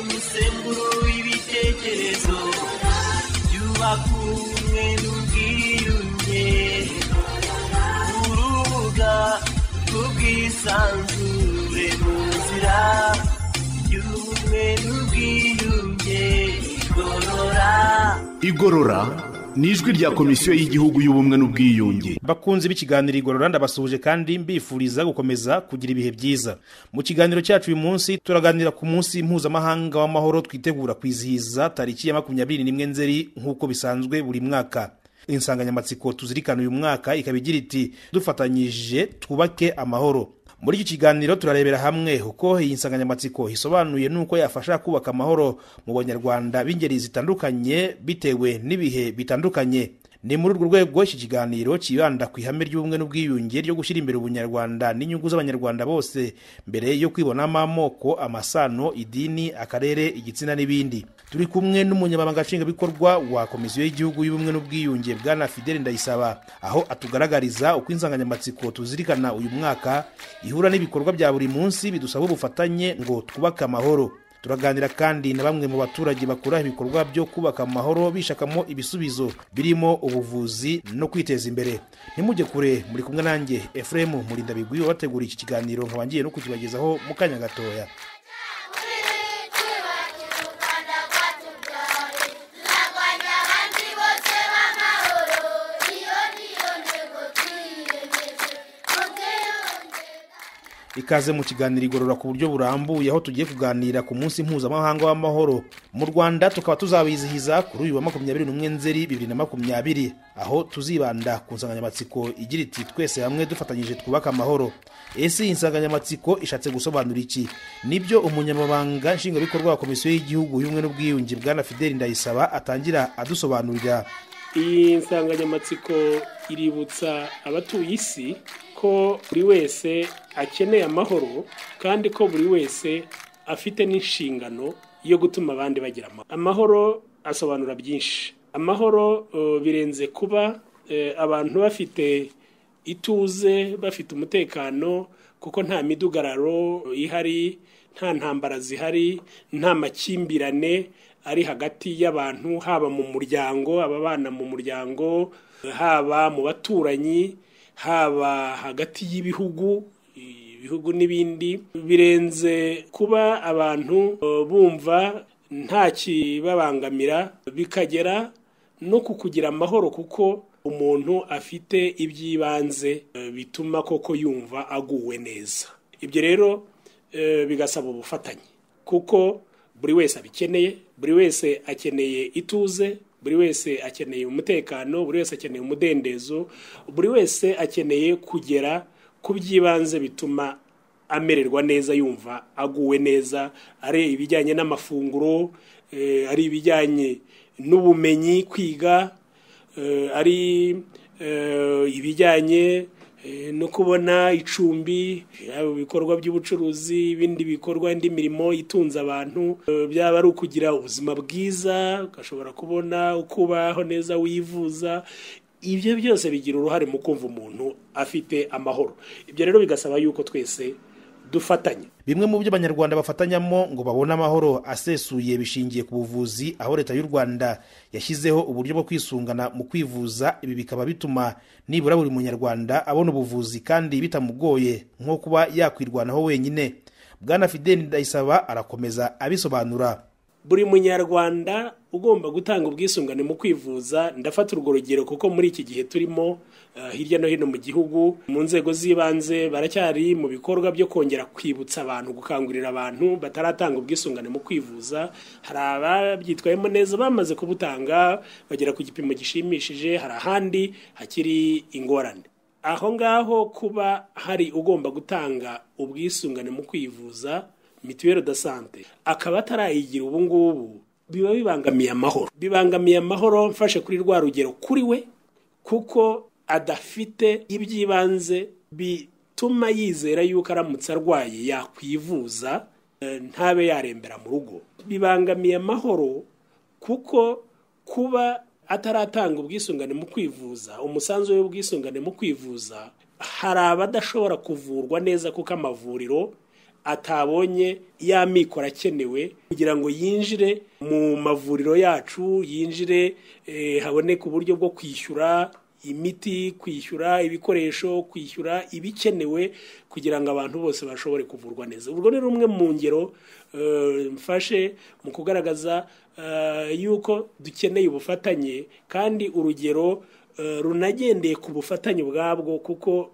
umusemburo w'ibitekerezo. Byubaka ubumwe n'ubwiyunge urubuga rw'ubwisanzure mu nzira. Y'ubumwe n'ubwiyunge igorora. Igorora. Ni ijwi rya komisiyo y'igihugu y'ubumwe n'ubwiyunge. Bakunze b'ikiganiro igorora ndabasuhuje kandi mbifuriza gukomeza kugira ibihe byiza. Mu kiganiro cyacu uyu munsi turaganira ku munsi mpuzamahanga w'amahoro twitegura kwizihiza tariki ya makumyabiri n'imwe nzeri nk'uko bisanzwe buri mwaka. Insanganyamatsiko tuzirikana uyu mwaka ikaba igira iti dufatanyije twubake amahoro. Muri iki kiganiro turarebera hamwe uko iyi nsanganyamatsiko isobanuye n'uko yafasha kubaka amahoro mu banyarwanda b'ingeri zitandukanye bitewe n'ibihe bitandukanye. Ni muri urwo rwego iki kiganiro kibanda ku ihame ry'ubumwe n'ubwiyunge ryo gushyira imbere ubunyarwanda n'inyungu z'abanyarwanda bose mbere yo kwibonamo amoko amasano idini akarere igitsina n'ibindi. Turi kumwe n'umunyamabanga nshingwabikorwa wa komisiyo y'igihugu y'ubumwe n'ubwiyunge bwana fideli ndayisaba aho atugaragariza uko insanganyamatsiko tuzirikana uyu mwaka ihura n'ibikorwa bya buri munsi bidusaba ubufatanye ngo twubake amahoro. Turaganira kandi na bamwe mu baturage bakora ibikorwa byo kubaka amahoro bishakamo ibisubizo birimo ubuvuzi no kwiteza imbere. Ntimujye kure muri kumwe nanjye efuremu murindabigwi wabateguriye iki kiganiro nkaba ngiye no kukibagezaho mu kanya gatoya. Ikaze mu kiganiro igorora ku buryo burambuye aho tugiye kuganira ku munsi mpuzamahanga w'amahoro. Mu rwanda tukaba tuzawizihiza kuri uyu wa makumyabiri n'umwe nzeri bibiri na makumyabiri. Aho tuzibanda ku nsanganyamatsiko igira iti twese hamwe dufatanyije twubaka amahoro. Ese iyi nsanganyamatsiko ishatse gusobanura iki? Nibyo umunyamabanga nshingwabikorwa wa komisiyo y'igihugu y'ubumwe n'ubwiyunge bwana fideli ndayisaba atangira adusobanurira. Iyi nsanganyamatsiko iributsa abatuye isi ko buri wese akeneye amahoro kandi ko buri wese afite n'inshingano yo gutuma abandi bagira amahoro. Amahoro asobanura byinshi. Amahoro birenze kuba abantu bafite ituze bafite umutekano kuko nta midugararo ihari nta ntambara zihari nta makimbirane ari hagati y'abantu haba mu muryango ababana mu muryango haba mu baturanyi haba hagati y'ibihugu ibihugu n'ibindi. Birenze kuba abantu bumva nta kibabangamira bikagera no ku kugira amahoro kuko umuntu afite iby'ibanze bituma koko yumva aguwe neza. Ibyo rero bigasaba ubufatanye. Kuko buri wese abikeneye buri wese akeneye ituze buri wese akeneye umutekano buri wese akeneye umudendezo buri wese akeneye kugera ku by'ibanze bituma amererwa neza yumva aguwe neza. Ari ibijyanye n'amafunguro ari ibijyanye n'ubumenyi kwiga ari ibijyanye no kubona icumbi ibikorwa by'ubucuruzi ibindi bikorwa indi mirimo itunze abantu byaba ari ukugira ubuzima bwiza ugashobora kubona uko ubaho neza wivuza ibyo byose bigira uruhare mu kumva umuntu afite amahoro. Ibyo rero bigasaba yuko twese dufatanya bimwe mu byo abanyarwanda bafatanyamo ngo babone amahoro asesuye bishingiye ku buvuzi aho leta y'u rwanda yashyizeho uburyo bwo kwisungana mu kwivuza. Ibi bikaba bituma nibura buri munyarwanda abona ubuvuzi kandi bitamugoye nko kuba yakwirwanaho wenyine. Bwana fideli ndayisaba arakomeza abisobanura. Buri munyarwanda ugomba gutanga ubwisungane mu kwivuza. Ndafata urwo rugero kuko muri iki gihe turimo hirya no hino mu gihugu mu nzego z'ibanze baracyari mu bikorwa byo kongera kwibutsa abantu gukangurira abantu bataratanga ubwisungane mu kwivuza. Hari ababyitwayemo neza bamaze kubutanga bagera ku gipimo gishimishije hari ahandi hakiri ingorane. Aho ngaho kuba hari ugomba gutanga ubwisungane mu kwivuza mituweli de akaba atarayigira ubu ngubu biba bibangamiye amahoro. Bibangamiye amahoro mfashe kuri rwa rugero kuri we kuko adafite iby'ibanze bituma yizera yuko aramutse arwaye yakwivuza ntabe yarembera mu rugo. Bibangamiye amahoro kuko kuba ataratanga ubwisungane mu kwivuza umusanzu w'ubwisungane mu kwivuza hari abadashobora kuvurwa neza kuko amavuriro atabonye ya mikoro akenewe kugira ngo yinjire mu mavuriro yacu yinjire eh, haboneke uburyo bwo kwishyura imiti kwishyura ibikoresho kwishyura ibikenewe kugira ngo abantu bose bashobore kuvurwa neza. Ubwo ni rumwe mu ngero eh, mfashe mu kugaragaza eh, yuko dukeneye ubufatanye kandi urugero eh, runagendeye ku bufatanye ubwabwo kuko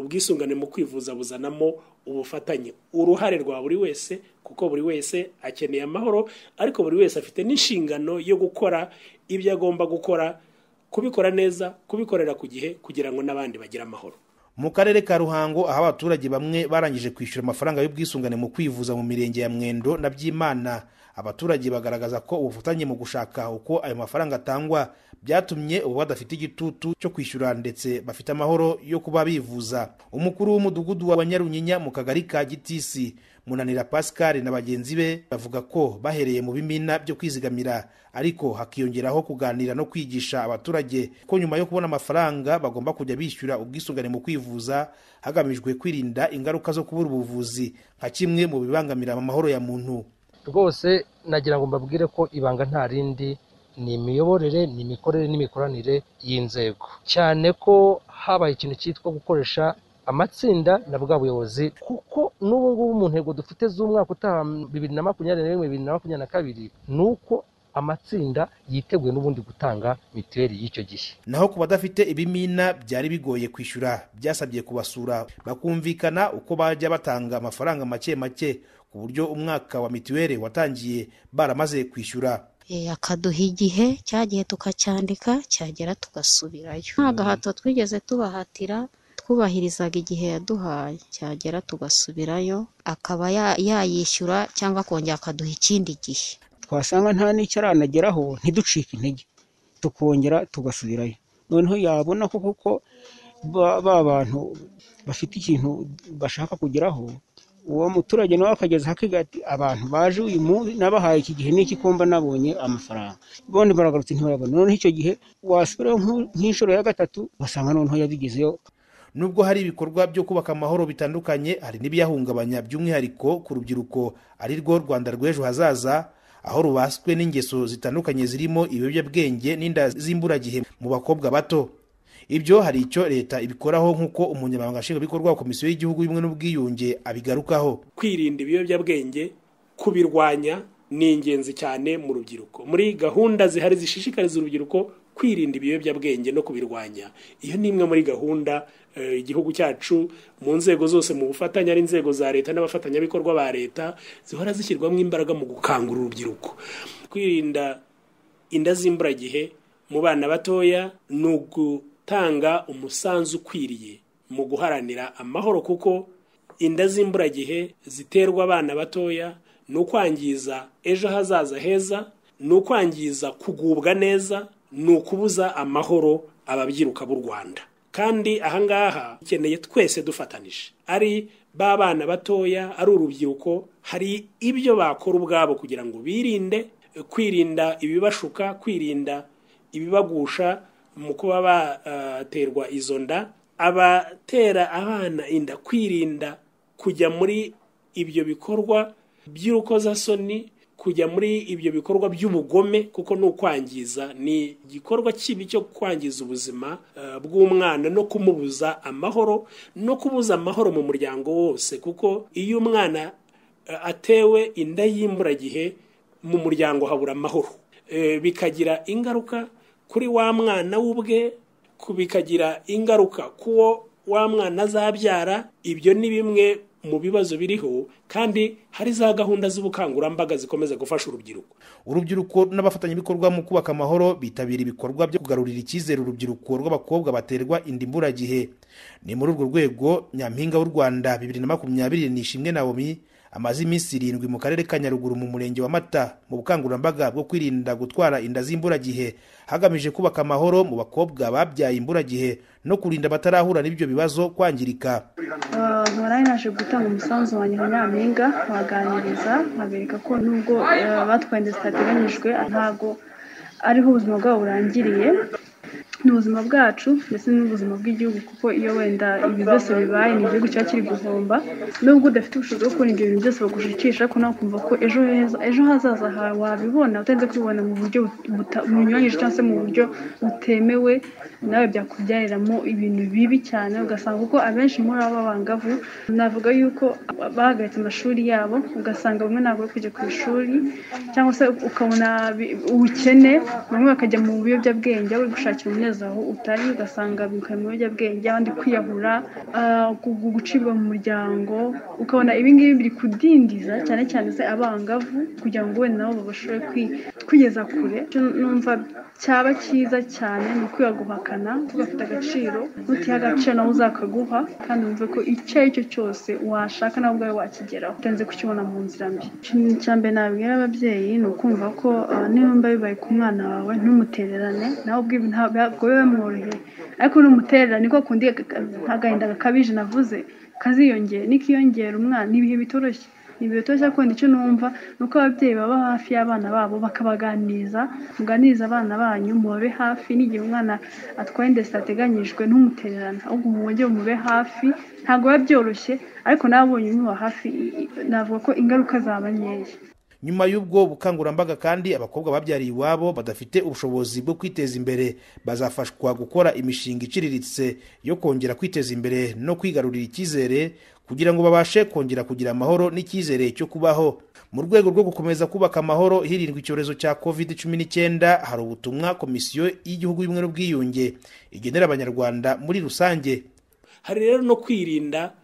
ubwisungane mu kwivuza buzanamo ubufatanye. Uruhare rwa buri wese kuko buri wese akeneye amahoro ariko buri wese afite n'inshingano yo gukora ibyo agomba gukora kubikora neza kubikorera ku gihe kugira ngo n'abandi bagire amahoro. Mu karere ka ruhango aho abaturage bamwe barangije kwishyura amafaranga y'ubwisungane mu kwivuza mu mirenge ya mwendo na byimana. Abaturage bagaragaza ko ubufatanye mu gushaka uko ayo mafaranga atangwa byatumye ubu badafite igitutu cyo kwishyura ndetse bafite amahoro yo kuba bivuza. Umukuru w'umudugudu wa nyarunyinya mu kagari ka gitisi munanira pascal na bagenzi be bavuga ko bahereye mu bimina byo kwizigamira ariko hakiyongeraho kuganira no kwigisha abaturage ko nyuma yo kubona amafaranga bagomba kujya bishyura ubwisungane mu kwivuza hagamijwe kwirinda ingaruka zo kubura ubuvuzi nka kimwe mu bibangamira amahoro ya muntu. Rwose nagira ngo mbabwire ko ibanga nta rindi ni imiyoborere ni imikorere n'imikoranire y'inzego. Cyane ko habaye ikintu cyitwa gukoresha amatsinda na bwa buyobozi kuko n'ubu ngubu mu ntego dufite z'umwaka utaha bibiri na makumyabiri na rimwe bibiri na makumyabiri na kabiri ni uko amatsinda yiteguye n'ubundi gutanga mituweli y'icyo gihe. Naho ku badafite ibimina byari bigoye kwishyura byasabye kubasura bakumvikana uko bajya batanga amafaranga make make ku buryo umwaka wa mituweli watangiye baramaze kwishyura. Eh, akaduha igihe cya gihe tukacyandika cyagera tugasubirayo. Nta gahato twigeze tubahatira twubahirizaga igihe yaduhaye. Cyagera tugasubirayo akaba ya- yayishyura cyangwa akongera akaduha ikindi gihe. Twasanga nta n'icyo aranageraho ntiducike intege. Tukongera tugasubirayo. Noneho yabona ko kuko ba ba bantu bafite ikintu bashaka kugeraho uwo muturage nawe akageza hakiga ati abantu baje uyu munsi nabahaye iki gihe n'iki kumba nabonye amafaranga. Bombi baragarutse ntibarabona. Noneho icyo gihe wasubirayo nk'inshuro ya gatatu ugasanga noneho yabigezeyo nubwo hari ibikorwa byo kubaka amahoro bitandukanye hari n'ibiyahungabanya by'umwihariko ku rubyiruko. Ari rwo rwanda rw'ejo hazaza aho rubaswe n'ingeso zitandukanye zirimo ibiyobyabwenge n'inda z'imburagihe mu bakobwa bato. Ibyo hari icyo leta ibikoraho nk'uko umunyamabanga nshingwabikorwa wa komisiyo y'igihugu y'ubumwe n'ubwiyunge abigarukaho. Kwirinda ibiyobyabwenge kubirwanya ni ingenzi cyane mu rubyiruko. Muri gahunda zihari zishishikariza urubyiruko kwirinda ibiyobyabwenge no kubirwanya. Iyo ni imwe muri gahunda igihugu cyacu mu nzego zose mu bufatanye ari inzego za leta n'abafatanyabikorwa ba leta zihora zishyirwamo imbaraga mu gukangurira urubyiruko. Kwirinda inda z'imburagihe mu bana batoya ni ugutanga umusanzu ukwiriye mu guharanira amahoro kuko inda z'imburagihe ziterwa abana batoya ni ukwangiza ejo hazaza heza ni ukwangiza kugubwa neza ni ukubuza amahoro ababyiruka b'u rwanda. Kandi ahangaha dukeneye twese dufatanije. Ari ba bana batoya ari urubyiruko hari ibyo bakora ubwabo kugira ngo birinde kwirinda ibibashuka kwirinda ibibagusha mu kuba baterwa izo nda. Abatera abana inda kwirinda kujya muri ibyo bikorwa by'urukozasoni kujya muri ibyo bikorwa by'ubugome kuko ni ukwangiza ni igikorwa kibi cyo kwangiza ubuzima eh, bw'umwana no kumubuza amahoro no kubuza amahoro mu muryango wose kuko iyo umwana eh, atewe inda y'imburagihe mu muryango habura amahoro. Eh, bikagira ingaruka kuri wa mwana w'ubwe bikagira ingaruka kuwo wa mwana azabyara ibyo ni bimwe mu bibazo biriho kandi hari za gahunda z'ubukangurambaga zikomeza gufasha urubyiruko. Urubyiruko n'abafatanyabikorwa mu kubaka amahoro bitabira ibikorwa byo kugarurira icyizere urubyiruko rw'abakobwa baterwa inda imburagihe ni muri urwo rwego nyampinga w'u rwanda bibiri na makumyabiri nishimwe nawomi amaze iminsi irindwi mu karere ka nyaruguru mu murenge wa mata mu bukangurambaga bwo kwirinda gutwara inda z'imburagihe. Hagamije kubaka amahoro mu bakobwa babyaye imburagihe no kurinda abatarahura n'ibyo bibazo kwangirika. Nkaba naje gutanga umusanzu nka nyampinga baganiriza nkabereka ko nubwo eh, batwaye inda zitateganyijwe ntabwo ariho ubuzima bwabo burangiriye. N'ubuzima bwacu ndetse n'ubuzima bw'igihugu kuko iyo wenda ibi byose bibaye ni igihugu kiba kiri guhomba nubwo udafite ubushobozi bwo kubona ibyo bintu byose bagushikisha ariko nawe ukumva ko ejo heza ejo hazaza hawe wabibona utarinze kubibona mu buryo bunyuranyije cyangwa se mu buryo butemewe nawe byakubyariramo ibintu bibi cyane ugasanga kuko abenshi muri aba bangavu navuga yuko bahagaritse amashuri yabo ugasanga bamwe ntabwo bari kujya ku ishuri cyangwa se ukabona ubukene bamwe bakajya mu biyobyabwenge bari gushakira umunezero aho utari ugasanga bicaye mu biyobyabwenge abandi kwiyahura ah, gu- gu- gucibwa mu muryango ukabona ibi ngibi biri kudindiza cyane cyane se abangavu kugira ngo wenda nabo kwi- kwigeza kure. Numva cyaba cyiza cyane ni ukwiga guhakana tugafite agaciro nutiha agaciro nawe uzakaguha kandi wumve ko icyo ari cyo cyose washaka nawe ubwawe wakigeraho. Utanze kukibona mu nzira mbi. Ikintu cya mbere nabwira ababyeyi ni ukumva ko ah, niba bibaye ku mwana wawe ntumutererane nawe ubwiwe ntabwo biba bimworoheye ariko numutererane niko kundi agahinda gakabije navuze kaziyongera. Nikiyongera umwana ni ibihe bitoroshye? Ni ibihe bitoroshye? Ariko icyo numva ni uko ababyeyi baba hafi y'abana babo bakabaganiriza muganiriza abana banyu mubabe hafi. N'igihe umwana atwaye inda zitateganyijwe ntumutererane. Ahubwo mwongere mube hafi ntabwo biba byoroshye ariko nawe abonye umuba hafi. Navuga ko ingaruka zaba nkeya. Nyuma y'ubwo bukangurambaga kandi abakobwa babyariye iwabo badafite ubushobozi bwo kwiteza imbere bazafashwa gukora imishinga iciriritse yo kongera kwiteza imbere no kwigarurira icyizere kugira ngo babashe kongera kugira amahoro n'icyizere cyo kubaho. Mu rwego rwo gukomeza kubaka amahoro hirindwa icyorezo cya covid cumi n'icyenda hari ubutumwa komisiyo y'igihugu y'ubumwe n'ubwiyunge igenera abanyarwanda muri rusange. Hari rero no kwirinda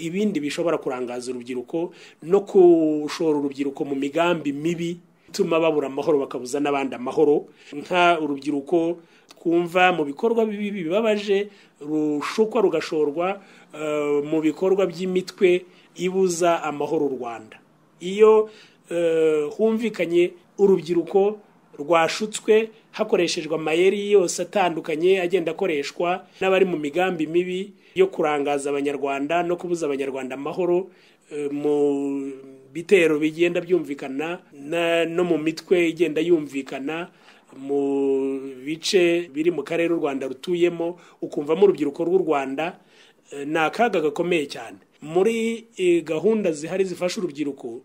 ibindi bishobora kurangaza urubyiruko no gushora urubyiruko mu migambi mibi ituma babura amahoro bakabuza n'abandi amahoro. Nka urubyiruko twumva mu bikorwa bibi bibabaje rushukwa rugashorwa eh, mu bikorwa by'imitwe ibuza amahoro u rwanda. Iyo eh, humvikanye urubyiruko rwashutswe hakoreshejwe amayeri yose atandukanye agenda akoreshwa n'abari mu migambi mibi yo kurangaza abanyarwanda no kubuza abanyarwanda amahoro eh, mu bitero bigenda byumvikana na- no mu mitwe igenda yumvikana mu bice biri mu karere u rwanda rutuyemo ukumvamo urubyiruko rw'u rwanda eh, ni akaga gakomeye cyane. Muri eh, gahunda zihari zifasha urubyiruko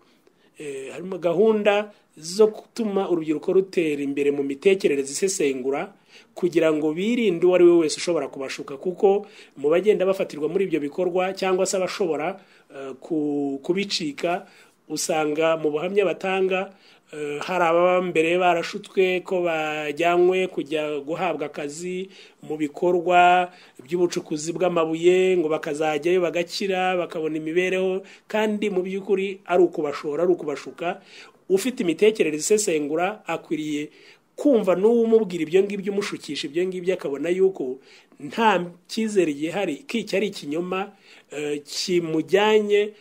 harimo gahunda zo gutuma urubyiruko rutera imbere mu mitekerereze isesengura kugira ngo birinde uwo ari we wese ushobora kubashuka kuko mu bagenda bafatirwa muri ibyo bikorwa cyangwa se abashobora eh, ku- kubicika usanga mu buhamya batanga eh, hari ababa mbere barashutswe ko bajyanywe kujya guhabwa akazi mu bikorwa by'ubucukuzi bw'amabuye ngo bakazajyayo bagakira bakabona imibereho kandi mu by'ukuri ari ukubashora ari ukubashuka. Ufite imitekerereze isesengura akwiriye kumva n'uwumubwira ibyo ngibyo umushukisha ibyo ngibyo akabona yuko nta cyizere gihari ko iki ari ikinyoma eh, kimujyanye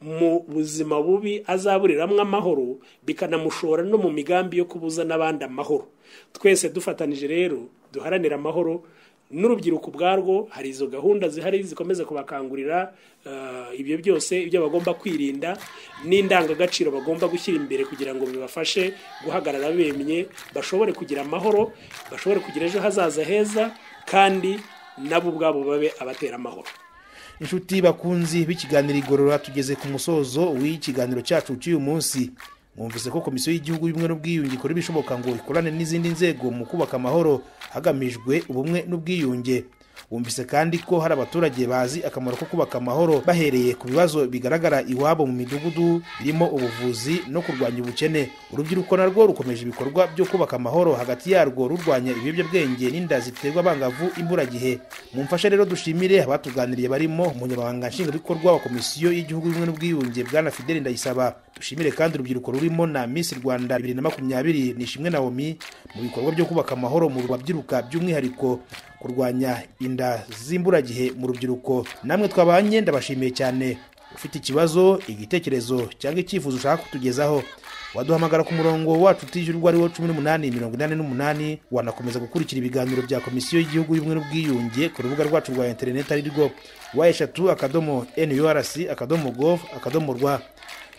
mu buzima bubi azaburiramo amahoro bikanamushora no mu migambi yo kubuza n'abandi amahoro. Twese dufatanije rero duharanira amahoro n'urubyiruko ubwarwo hari izo gahunda zihari zikomeza kubakangurira eh, ibyo byose ibyo bagomba kwirinda n'indangagaciro bagomba gushyira imbere kugira ngo bibafashe guhagarara bemye bashobore kugira amahoro bashobore kugira ejo hazaza heza kandi nabo ubwabo babe abatera amahoro. Inshuti bakunzi b'ikiganiro igorora tugeze ku musozo w'ikiganiro cyacu cy'uyu munsi. Mwumvise ko komisiyo y'igihugu y'ubumwe n'ubwiyunge ikora ibishoboka ngo ikorane n'izindi nzego mu kubaka amahoro hagamijwe ubumwe n'ubwiyunge. Wumvise kandi ko hari abaturage bazi akamaro ko kubaka amahoro bahereye ku bibazo bigaragara iwabo mu midugudu birimo ubuvuzi no kurwanya ubukene. Urubyiruko narwo rukomeje ibikorwa byo kubaka amahoro hagati yarwo rurwanya ibiyobyabwenge n'inda ziterwa abangavu imburagihe. Mumfashe rero dushimire abatuganiriye barimo umunyamabanga nshingwabikorwa wa komisiyo y'igihugu y'ubumwe n'ubwiyunge bwana fideli ndayisaba. Dushimire kandi urubyiruko rurimo na miss rwanda bibiri na makumyabiri nishimwe nawomi mu bikorwa byo kubaka amahoro mu babyiruka by'umwihariko. Kurwanya inda z'imburagihe mu rubyiruko. Namwe twabanye ndabashimiye cyane ufite ikibazo igitekerezo cyangwa icyifuzo ushaka kutugezaho. Waduhamagara ku murongo wacu utijurwa ari wo cumi n'umunani mirongo inani n'umunani wanakomeza gukurikira ibiganiro bya komisiyo y'igihugu y'ubumwe n'ubwiyunge ku rubuga rwacu rwa interineti ari rwo wa eshatu akadomo nurc akadomo gov akadomo rwa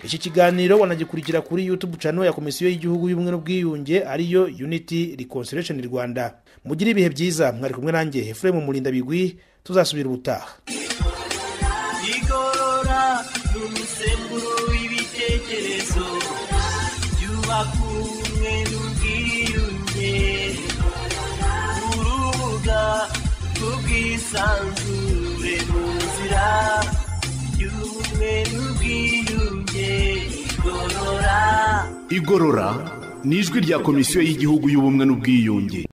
iki kiganiro wanagikurikira kuri youtube channel ya komisiyo y'igihugu y'ubumwe n'ubwiyunge ariyo unity reconciliation rwanda. Mugire ibihe byiza. Mwari kumwe nanjye efuremu murinda bigwi tuzasubira ubutaha. Igorora ni umusemburo w'ibitekerezo. Byubaka ubumwe n'ubwiyunge. Urubuga rw'ubwisanzure mu nzira. Y'ubumwe n'ubwiyunge igorora. Igorora ni ijwi rya komisiyo y'igihugu y'ubumwe n'ubwiyunge.